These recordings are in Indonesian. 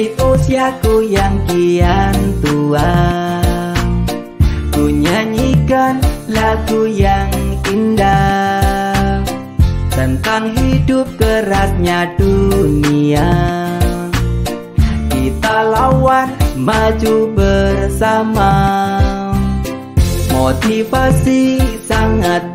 Di usiaku yang kian tua. Ku nyanyikan lagu yang indah Tentang hidup kerasnya dunia. Kita lawan maju bersama. Motivasi sangat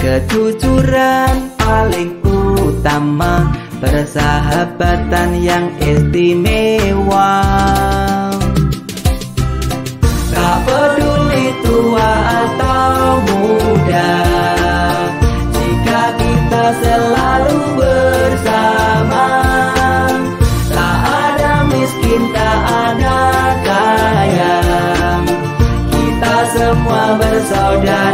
Kejujuran paling utama Persahabatan yang istimewa. Tak peduli tua atau muda Jika kita selalu bersama. Tak ada miskin, tak ada kaya. Kita semua bersaudara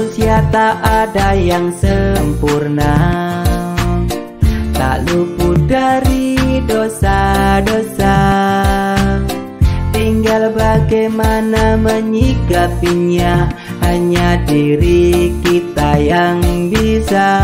Manusia tak ada yang sempurna. Tak luput dari dosa-dosa. Tinggal bagaimana menyikapinya. Hanya diri kita yang bisa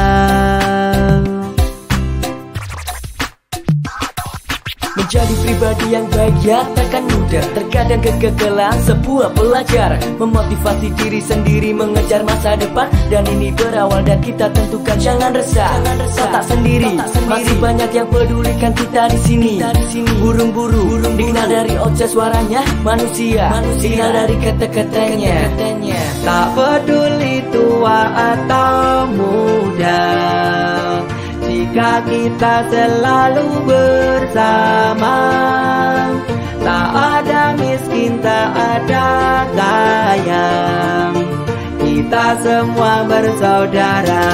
Menjadi pribadi yang baik ya takkan mudah. Terkadang kegagalan sebuah pelajaran. Memotivasi diri sendiri mengejar masa depan. Dan ini berawal dan kita tentukan jangan resah. Kau tak sendiri, masih banyak yang pedulikan kita di sini. Burung-burung, dikenal dari oce suaranya Manusia, dikenal dari kata-katanya Tak peduli tua atau muda jika kita selalu bersama. Tak ada miskin, tak ada kaya. Kita semua bersaudara.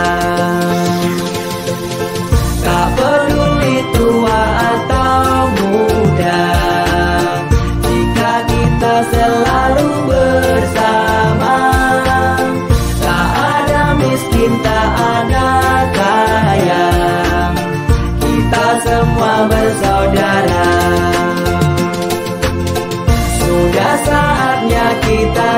Tak peduli tua atau muda Jika kita selalu vida.